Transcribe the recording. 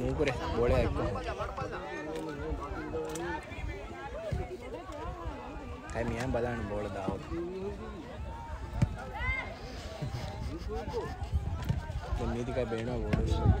ಮೂಗುರೆ ಗೋಳೆ ಹಾಕಿ time ಏನು ಬದಾಣ ಬೋಳದ మీది కాయ బేణ ఓడు ఓడి